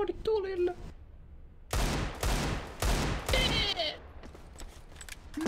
Audit tulille.